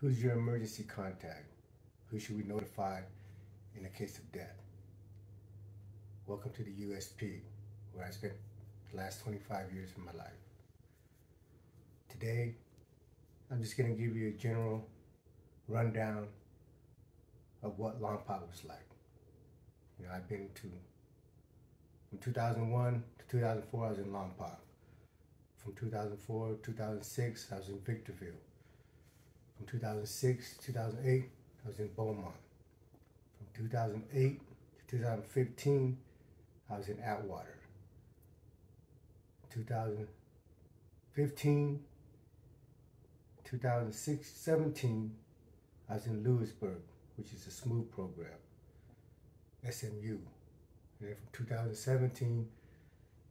Who's your emergency contact? Who should we notify in the case of death? Welcome to the USP, where I spent the last 25 years of my life. Today, I'm just going to give you a general rundown of what Lompoc was like. You know, I've been to, from 2001 to 2004, I was in Lompoc. From 2004 to 2006, I was in Victorville. From 2006 to 2008, I was in Beaumont. From 2008 to 2015, I was in Atwater. 2015, 2017, I was in Lewisburg, which is a SMOOTH program, SMU. And then from 2017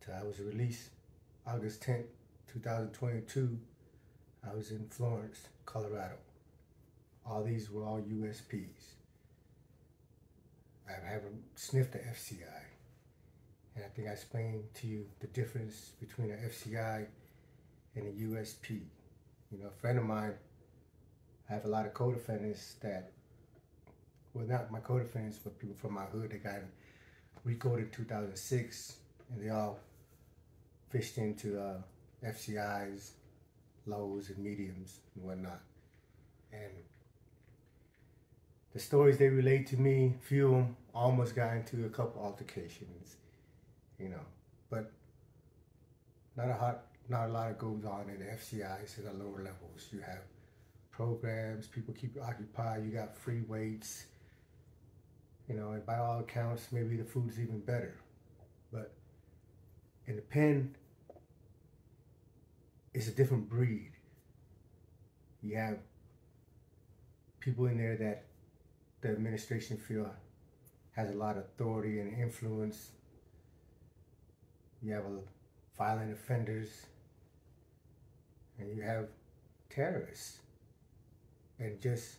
till I was released August 10th, 2022, I was in Florence, Colorado. All these were all USPs. I haven't sniffed the FCI. And I think I explained to you the difference between an FCI and a USP. You know, a friend of mine, I have a lot of co-defendants that, well, not my co-defendants, but people from my hood that got recoded in 2006, and they all fished into uh, FCIs, lows, and mediums, and whatnot. And the stories they relate to me, few of them almost got into a couple altercations, you know, but not a hot, not a lot of goes on in the FCIs at the lower levels. You have programs, people keep you occupied, you got free weights, you know, and by all accounts, maybe the food's even better. But in the pen, it's a different breed. You have people in there that the administration feel has a lot of authority and influence. You have violent offenders, and you have terrorists, and just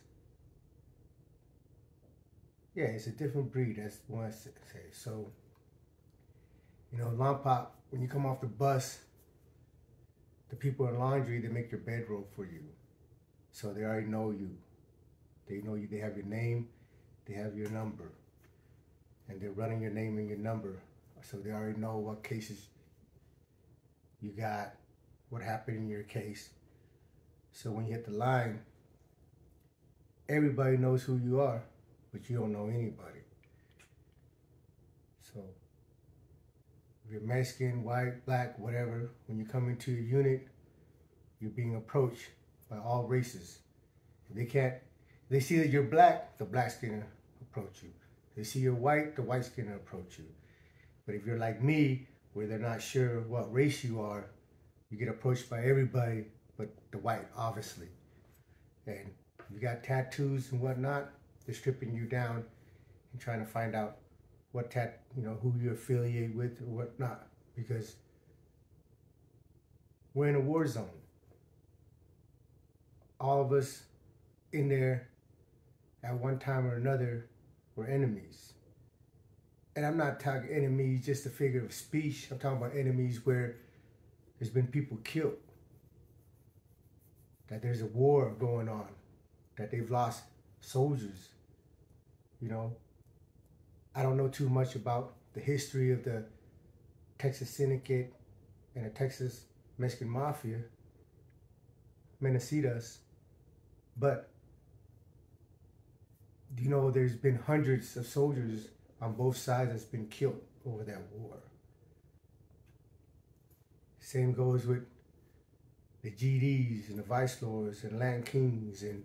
yeah, it's a different breed. That's what I say. So, you know, Lompoc, when you come off the bus, the people in laundry, they make your bedroll for you. So they already know you. They know you, they have your name, they have your number. And they're running your name and your number. So they already know what cases you got, what happened in your case. So when you hit the line, everybody knows who you are, but you don't know anybody. So if you're Mexican, white, black, whatever, when you come into a unit, you're being approached by all races. If they can't, they see that you're black, the black's gonna approach you. If they see you're white, the white's gonna approach you. But if you're like me, where they're not sure what race you are, you get approached by everybody but the white, obviously. And you got tattoos and whatnot, they're stripping you down and trying to find out what tat, you know, who you affiliate with or whatnot, because we're in a war zone. All of us in there at one time or another were enemies. And I'm not talking enemies just a figure of speech. I'm talking about enemies where there's been people killed. That there's a war going on. That they've lost soldiers. You know, I don't know too much about the history of the Texas Syndicate and the Texas Mexican Mafia, Menecidas, but do you know there's been hundreds of soldiers on both sides that's been killed over that war. Same goes with the GDs and the vice lords and Latin Kings and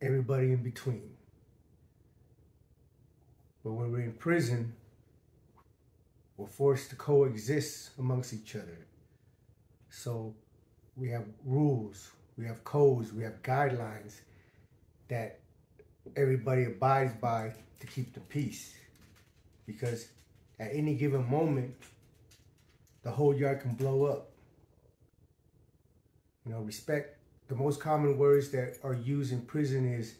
everybody in between. But when we're in prison, we're forced to coexist amongst each other. So we have rules, we have codes, we have guidelines that everybody abides by to keep the peace. Because at any given moment, the whole yard can blow up. You know, respect, the most common words that are used in prison is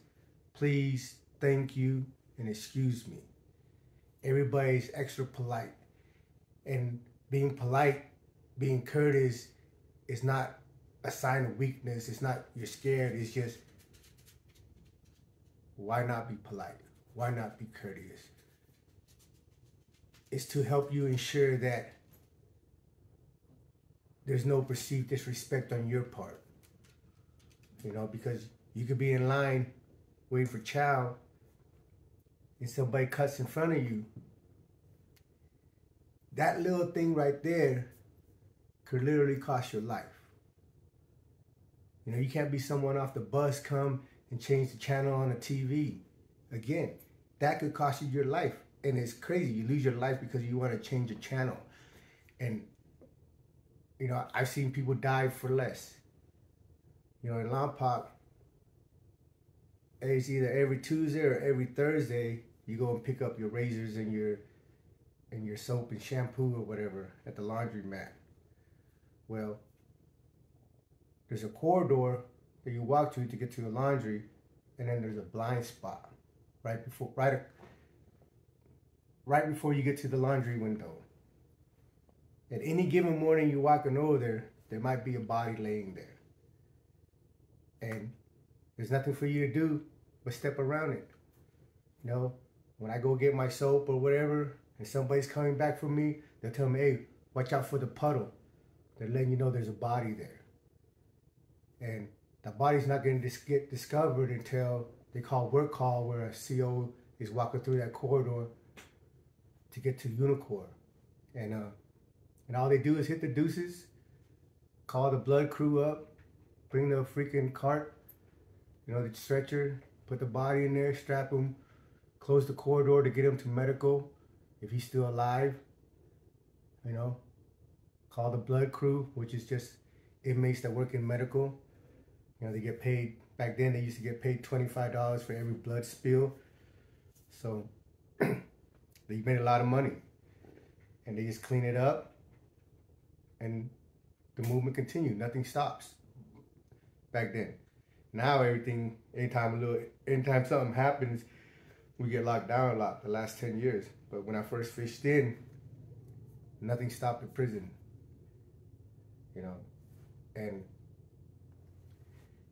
please, thank you, and excuse me everybody's extra polite. And being polite, being courteous is not a sign of weakness. It's not you're scared. It's just why not be polite? Why not be courteous? It's to help you ensure that there's no perceived disrespect on your part. You know, because you could be in line waiting for chow and somebody cuts in front of you. That little thing right there could literally cost your life. You know, you can't be someone off the bus come and change the channel on the TV. Again, that could cost you your life. And it's crazy. You lose your life because you want to change a channel. And, you know, I've seen people die for less. You know, in Lompoc, it's either every Tuesday or every Thursday, you go and pick up your razors and your and your soap and shampoo or whatever at the laundromat. Well, there's a corridor that you walk to to get to the laundry, and then there's a blind spot right before right right before you get to the laundry window. At any given morning you walking over there, there might be a body laying there. And there's nothing for you to do but step around it. You know, when I go get my soap or whatever, and somebody's coming back for me, they'll tell me, hey, watch out for the puddle. They're letting you know there's a body there. And the body's not going to get discovered until they call work call where a CO is walking through that corridor to get to Unicor. And uh, and all they do is hit the deuces, call the blood crew up, bring the freaking cart, you know, the stretcher, put the body in there, strap him, close the corridor to get him to medical if he's still alive. You know, call the blood crew, which is just inmates that work in medical. You know, they get paid, back then they used to get paid $25 for every blood spill. So they made a lot of money. And they just clean it up and the movement continued. Nothing stops. Back then. Now everything, anytime a little, anytime something happens, we get locked down a lot the last 10 years. But when I first fished in, nothing stopped the prison. You know, and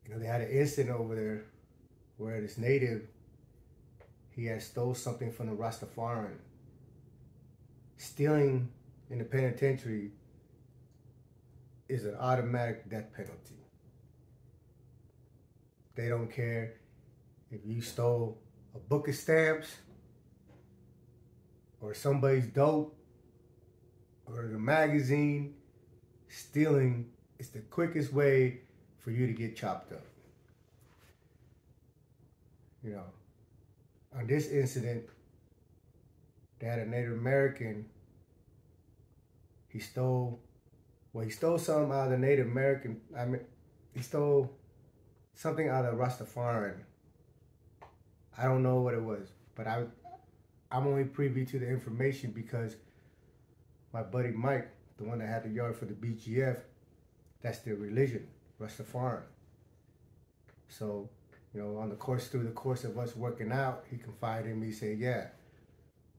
you know, they had an incident over there where this native, he had stole something from the Rastafarian. Stealing in the penitentiary is an automatic death penalty. They don't care if you stole a book of stamps or somebody's dope or the magazine. Stealing is the quickest way for you to get chopped up. You know, on this incident, they had a Native American. He stole, well, he stole something out of the Native American. I mean, he stole something out of Rastafarian. I don't know what it was, but I, I'm only privy to the information because my buddy Mike, the one that had the yard for the BGF, that's their religion. Rastafarian. So, you know, on the course through the course of us working out, he confided in me, say, yeah,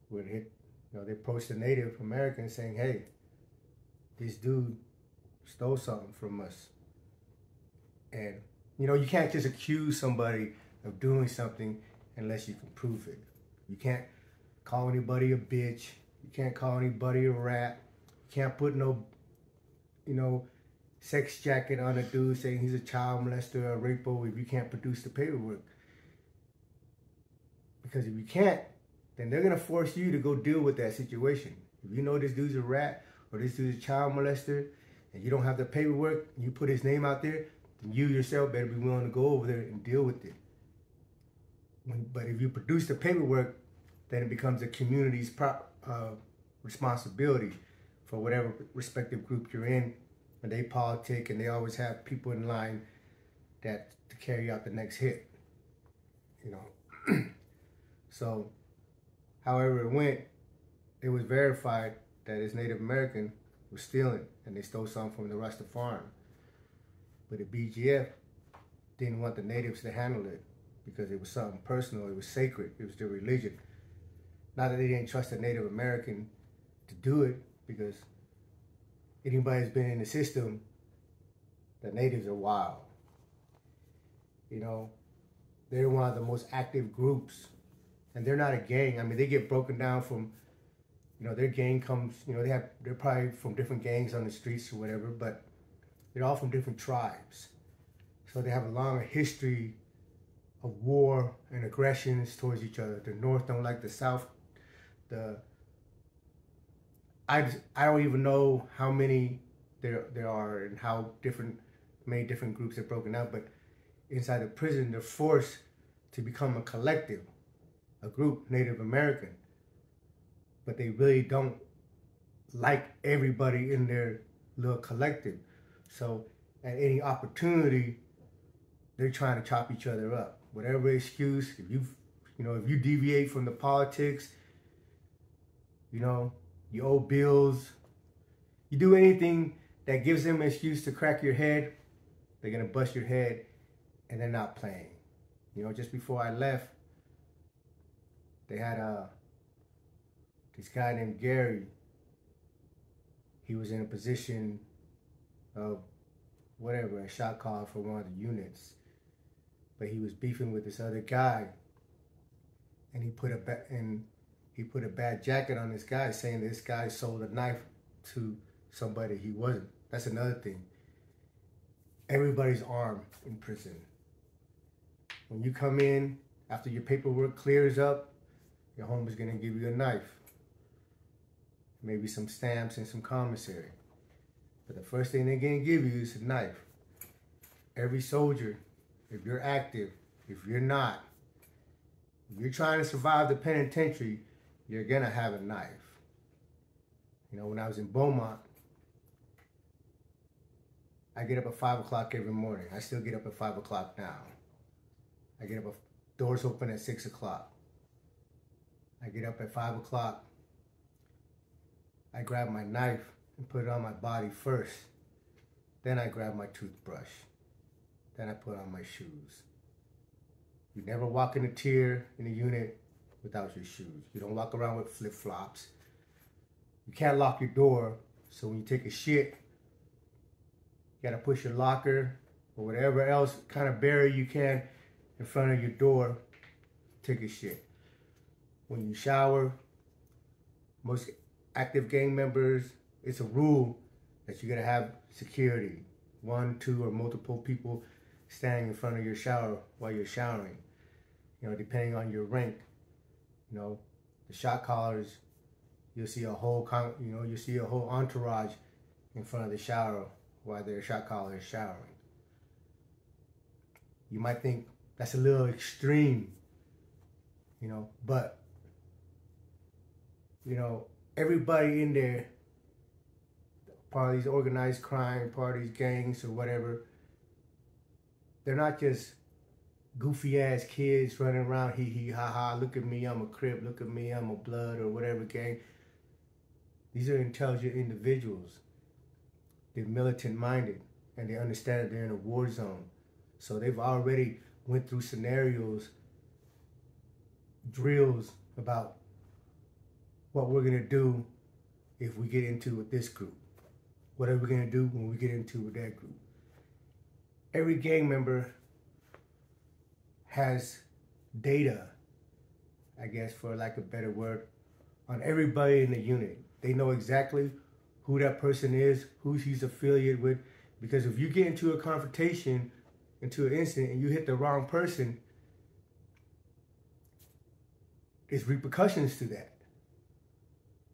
when hit, you know, they approached the Native Americans saying, hey, this dude stole something from us. And, you know, you can't just accuse somebody of doing something unless you can prove it. You can't call anybody a bitch. You can't call anybody a rat. You can't put no, you know, sex jacket on a dude saying he's a child molester or a raper if you can't produce the paperwork. Because if you can't, then they're gonna force you to go deal with that situation. If you know this dude's a rat or this dude's a child molester and you don't have the paperwork, you put his name out there, then you yourself better be willing to go over there and deal with it. but if you produce the paperwork, then it becomes a community's pro- uh, responsibility for whatever respective group you're in and they politic and they always have people in line that to carry out the next hit. You know. so however it went, it was verified that his Native American was stealing and they stole some from the Rastafarian. But the BGF didn't want the natives to handle it because it was something personal, it was sacred, it was their religion. Not that they didn't trust the Native American to do it because anybody who's been in the system, the natives are wild. You know, they're one of the most active groups, and they're not a gang. I mean, they get broken down from, you know, their gang comes, you know, they have they're probably from different gangs on the streets or whatever, but they're all from different tribes, so they have a long history of war and aggressions towards each other. The North don't like the South. The I I don't even know how many there there are and how different many different groups are broken out, but inside the prison they're forced to become a collective, a group, Native American. But they really don't like everybody in their little collective. So at any opportunity, they're trying to chop each other up. Whatever excuse, if you you know, if you deviate from the politics, you know, you owe bills, you do anything that gives them an excuse to crack your head, they're gonna bust your head and they're not playing. You know, just before I left, they had a uh, this guy named Gary. He was in a position of whatever, a shot call for one of the units. But he was beefing with this other guy. And he put a ba- and he put a bad jacket on this guy saying this guy sold a knife to somebody he wasn't. That's another thing. Everybody's armed in prison. When you come in, after your paperwork clears up, your home is going to give you a knife. Maybe some stamps and some commissary. But the first thing they're going to give you is a knife. Every soldier, if you're active, if you're not, if you're trying to survive the penitentiary, you're going to have a knife. You know, when I was in Beaumont, I get up at 5 o'clock every morning. I still get up at 5 o'clock now. I get up, doors open at 6 o'clock. I get up at 5 o'clock. I grab my knife and put it on my body first. Then I grab my toothbrush. Then I put on my shoes. You never walk in a tier in a unit without your shoes. You don't walk around with flip flops. You can't lock your door, so when you take a shit, you gotta push your locker or whatever else kind of barrier you can in front of your door, take a shit. When you shower, most active gang members, it's a rule that you're gonna have security. One, two, or multiple people standing in front of your shower while you're showering. You know, depending on your rank. You know, the shot callers, you'll see a whole, con- you know, you see a whole entourage in front of the shower while their shot caller is showering. You might think, that's a little extreme, you know, but, you know, everybody in there, part of these organized crime, parties, gangs or whatever, they're not just goofy ass kids running around hee hee ha ha, look at me, I'm a crip, look at me, I'm a blood or whatever gang. These are intelligent individuals. They're militant minded and they understand that they're in a war zone. So they've already went through scenarios, drills about what we're gonna do if we get into with this group. What are we gonna do when we get into with that group? Every gang member has data, I guess for lack of a better word, on everybody in the unit. They know exactly who that person is, who he's affiliated with. Because if you get into a confrontation into an incident and you hit the wrong person, there's repercussions to that.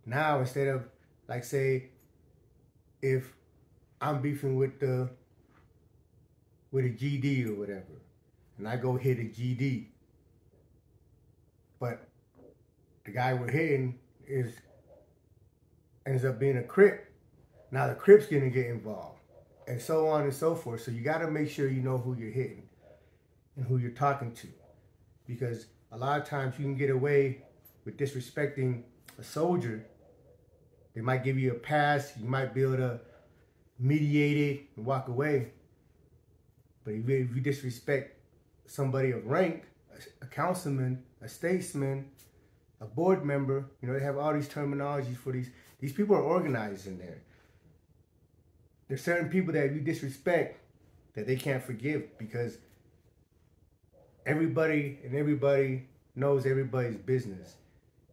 Now, instead of, like, say, if I'm beefing with the with a GD or whatever, and I go hit a GD, but the guy we're hitting is ends up being a Crip. Now the Crip's gonna get involved and so on and so forth. So you got to make sure you know who you're hitting and who you're talking to, because a lot of times you can get away with disrespecting a soldier. They might give you a pass. You might be able to mediate it and walk away. But if you disrespect somebody of rank, a councilman, a statesman, a board member, you know, they have all these terminologies for these. These people are organized in there there's certain people that you disrespect that they can't forgive because everybody and everybody knows everybody's business.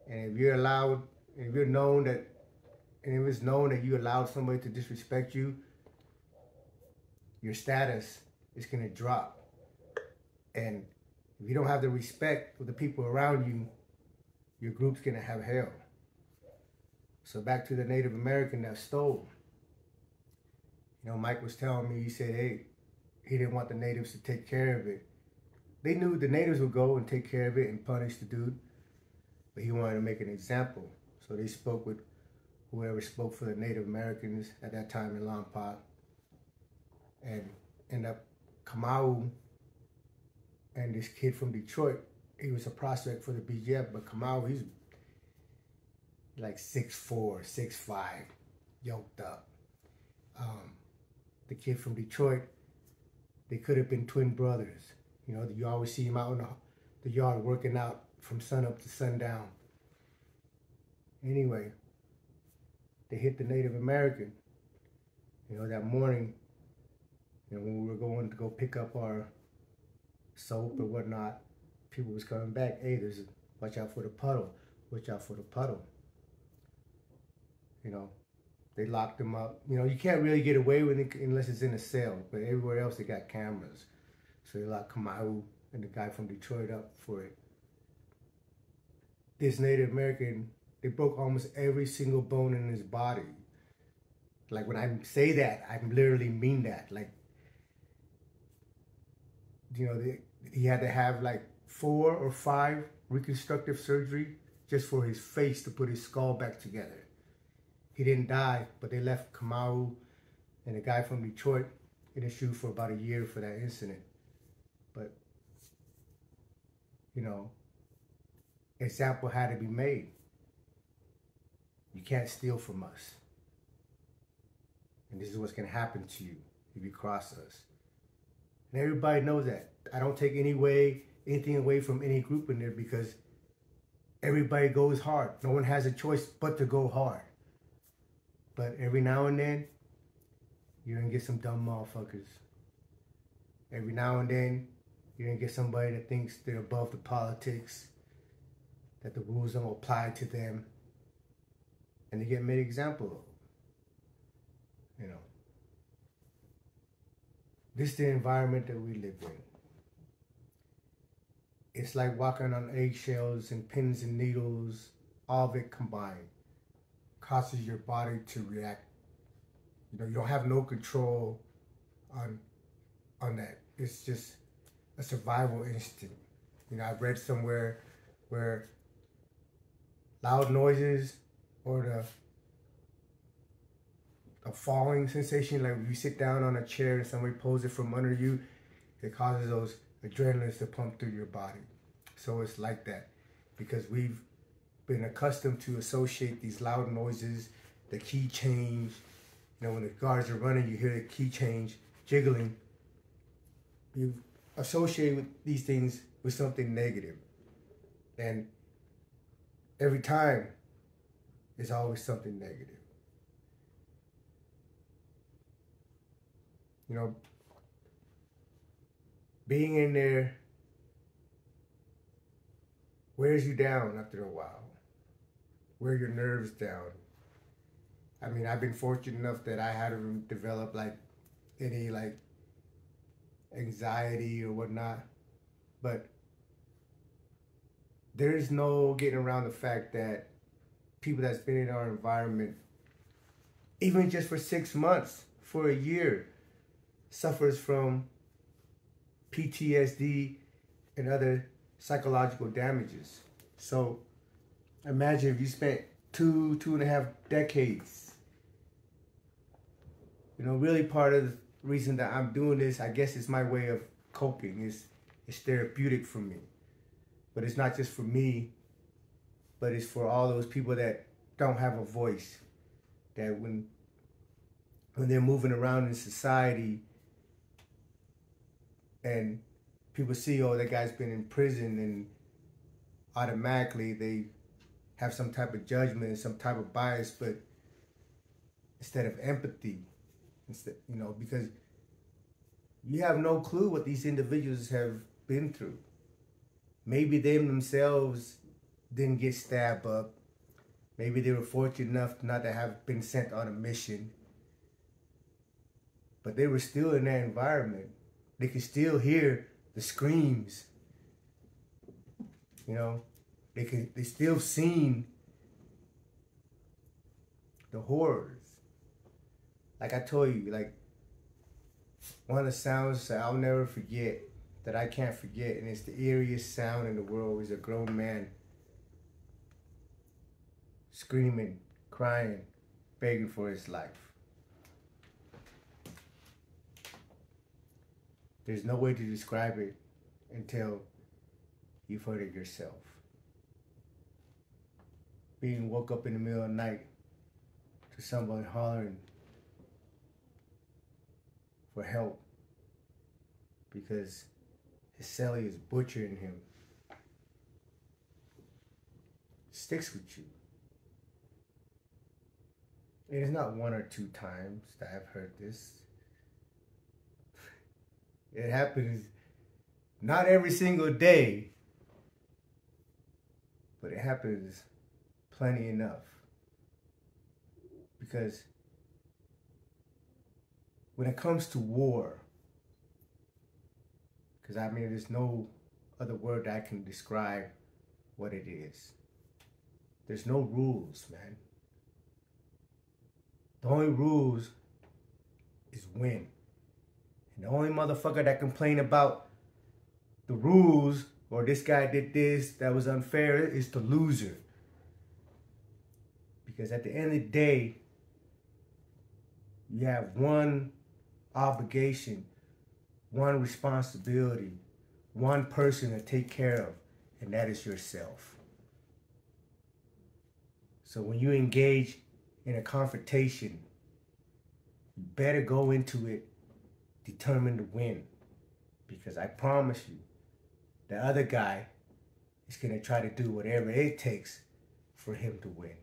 And if you're allowed, if you're known that, and if it's known that you allowed somebody to disrespect you, your status is going to drop. And if you don't have the respect for the people around you, your group's going to have hell. So back to the Native American that stole. You know, Mike was telling me, he said, hey, he didn't want the natives to take care of it. They knew the natives would go and take care of it and punish the dude, but he wanted to make an example. So they spoke with whoever spoke for the Native Americans at that time in Lompoc and end up Kamau and this kid from Detroit. He was a prospect for the BGF, but Kamau, he's like 6'4", 6'5", yoked up. Um, the kid from Detroit, they could have been twin brothers. You know, you always see him out in the, yard working out from sun up to sundown. Anyway, they hit the Native American. You know, that morning, you know, when we were going to go pick up our soap or whatnot, people was coming back. Hey, there's a, watch out for the puddle. Watch out for the puddle. You know, they locked him up. You know, you can't really get away with it unless it's in a cell. But everywhere else, they got cameras. So they locked Kamau and the guy from Detroit up for it. This Native American, they broke almost every single bone in his body. Like when I say that, I literally mean that. Like you know, they, he had to have like four or five reconstructive surgery just for his face to put his skull back together. He didn't die, but they left Kamau and a guy from Detroit in a shoe for about a year for that incident. But, you know, example had to be made. You can't steal from us. And this is what's going to happen to you if you cross us. And everybody knows that. I don't take any way, anything away from any group in there because everybody goes hard. No one has a choice but to go hard. But every now and then, you're gonna get some dumb motherfuckers. Every now and then, you're gonna get somebody that thinks they're above the politics, that the rules don't apply to them, and they get made example of. You know. This is the environment that we live in. It's like walking on eggshells and pins and needles, all of it combined causes your body to react. You know, you don't have no control on on that. It's just a survival instinct. You know, I've read somewhere where loud noises or the a falling sensation, like when you sit down on a chair and somebody pulls it from under you, it causes those adrenaline to pump through your body. So it's like that because we've been accustomed to associate these loud noises, the key change. You know, when the guards are running, you hear the key change jiggling. You associate with these things with something negative. And every time, it's always something negative. you know, being in there wears you down after a while, wear your nerves down. I mean, I've been fortunate enough that I haven't developed like any like anxiety or whatnot, but there's no getting around the fact that people that's been in our environment, even just for six months, for a year, suffers from PTSD and other psychological damages. So imagine if you spent two, two and a half decades. You know, really part of the reason that I'm doing this, I guess it's my way of coping. It's, it's therapeutic for me. But it's not just for me, but it's for all those people that don't have a voice. That when when they're moving around in society, and people see, oh, that guy's been in prison, and automatically they have some type of judgment, and some type of bias, but instead of empathy, instead, you know, because you have no clue what these individuals have been through. maybe them themselves didn't get stabbed up. Maybe they were fortunate enough not to have been sent on a mission. But they were still in that environment. They could still hear the screams. You know, they could they still seen the horrors. Like I told you, like one of the sounds that I'll never forget, that I can't forget, and it's the eeriest sound in the world is a grown man screaming, crying, begging for his life. There's no way to describe it until you've heard it yourself. Being woke up in the middle of the night to someone hollering for help because his cellie is butchering him sticks with you. It is not one or two times that I've heard this. It happens not every single day, but it happens plenty enough. Because when it comes to war, because I mean, there's no other word that I can describe what it is. There's no rules, man. The only rules is win. And the only motherfucker that complain about the rules or this guy did this that was unfair is the loser. Because at the end of the day, you have one obligation, one responsibility, one person to take care of, and that is yourself. So when you engage in a confrontation, you better go into it determined to win. Because I promise you, the other guy is going to try to do whatever it takes for him to win.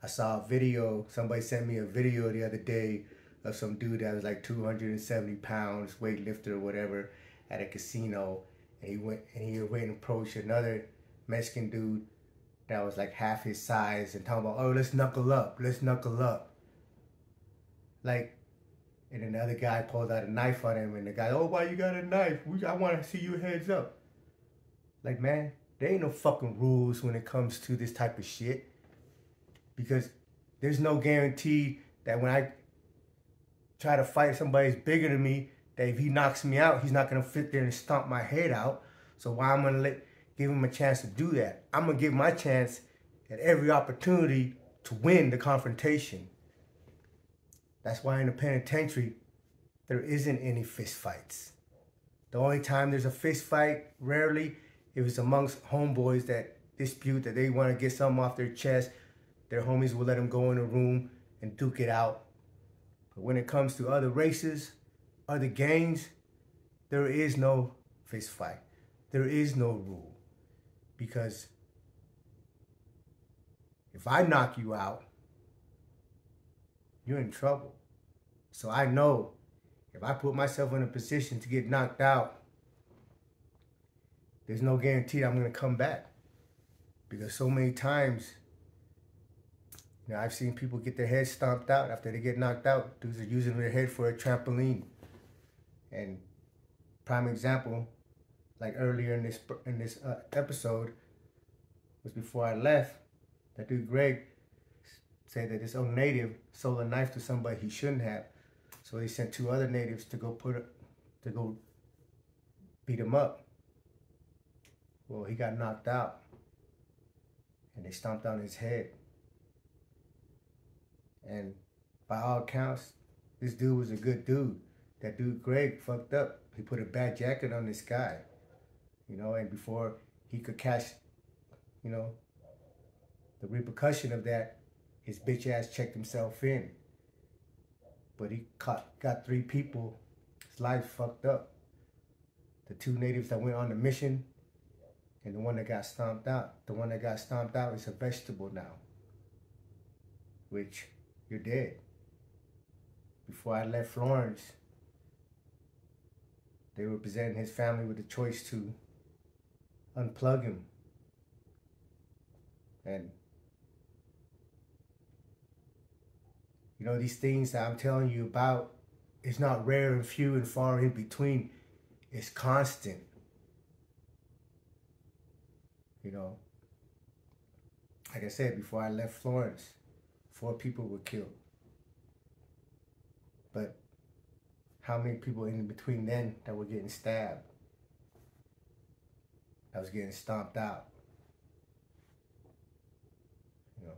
I saw a video, somebody sent me a video the other day of some dude that was like 270 pounds, weightlifter or whatever, at a casino. And he went and he went and approached another Mexican dude that was like half his size and talking about, oh, let's knuckle up, let's knuckle up. Like, and then the other guy pulled out a knife on him, and the guy, oh, why you got a knife? We, I want to see you heads up. Like, man, there ain't no fucking rules when it comes to this type of shit. Because there's no guarantee that when I try to fight somebody who's bigger than me, that if he knocks me out, he's not gonna fit there and stomp my head out. So why I'm gonna let give him a chance to do that? I'm gonna give my chance at every opportunity to win the confrontation. That's why in the penitentiary, there isn't any fist fights. The only time there's a fist fight, rarely, it was amongst homeboys that dispute that they want to get something off their chest. Their homies will let them go in a room and duke it out. But when it comes to other races, other gangs, there is no fist fight. There is no rule. Because if I knock you out, you're in trouble. So I know if I put myself in a position to get knocked out, there's no guarantee I'm going to come back. Because so many times, you know, I've seen people get their heads stomped out after they get knocked out. Dudes are using their head for a trampoline. And prime example, like earlier in this in this uh, episode, was before I left. That dude Greg said that this old native sold a knife to somebody he shouldn't have. So he sent two other natives to go put to go beat him up. Well, he got knocked out. And they stomped on his head. And by all accounts, this dude was a good dude. That dude Greg fucked up. He put a bad jacket on this guy. You know, and before he could catch, you know, the repercussion of that, his bitch ass checked himself in. But he caught, got three people, his life fucked up. The two natives that went on the mission and the one that got stomped out. The one that got stomped out is a vegetable now, which you're dead. Before I left Florence, they were presenting his family with the choice to unplug him. And you know, these things that I'm telling you about is not rare and few and far in between. It's constant. You know, like I said, before I left Florence, four people were killed. But how many people in between then that were getting stabbed? That was getting stomped out. You know.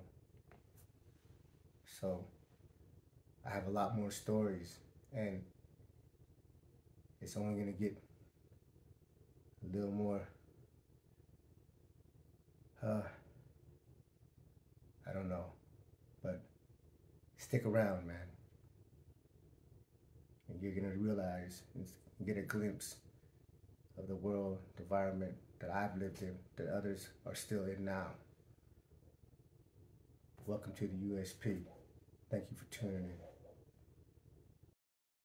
So I have a lot more stories and it's only gonna get a little more uh I don't know. But stick around, man. And you're going to realize and get a glimpse of the world, the environment that I've lived in, that others are still in now. Welcome to the USP. Thank you for tuning in.